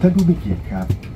ท่านผู้มีเกียรติครับ